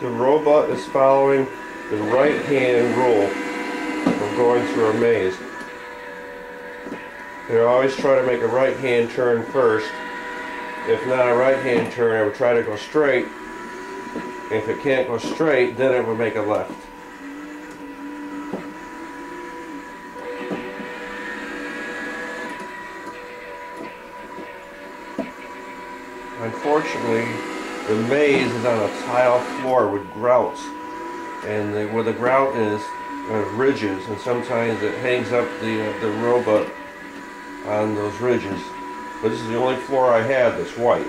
the robot is following the right hand rule of going through a maze. They always try to make a right hand turn first. If not a right hand turn, it would try to go straight. If it can't go straight, then it would make a left. Unfortunately, the maze is on a tile floor with grouts. And the, where the grout is, are ridges, and sometimes it hangs up the, uh, the robot on those ridges. But this is the only floor I have that's white.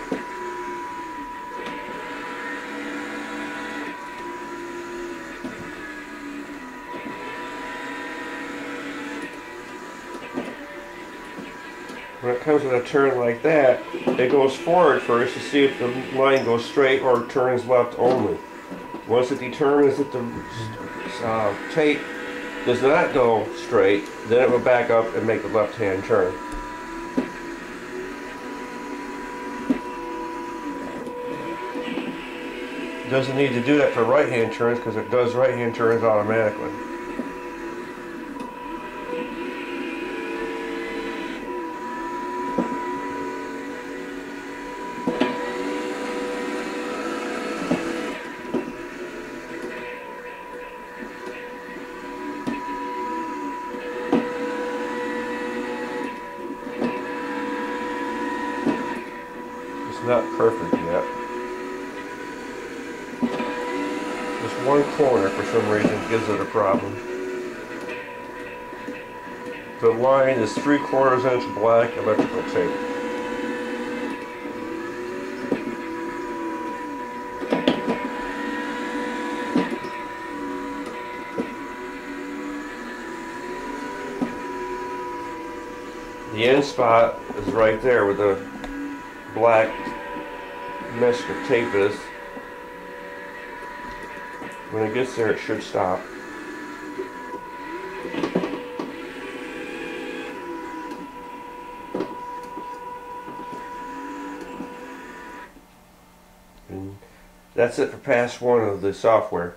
When it comes to a turn like that, it goes forward first to see if the line goes straight or turns left only. Once it determines that the uh, tape does not go straight, then it will back up and make the left-hand turn. Doesn't need to do that for right-hand turns because it does right-hand turns automatically. Not perfect yet. This one corner, for some reason, gives it a problem. The line is three quarters inch black electrical tape. The end spot is right there with the black mesh of tape is. When it gets there, it should stop. And that's it for pass one of the software.